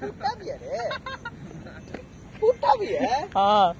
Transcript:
पुट्टा भी है। रे पुट्टा भी है? हाँ।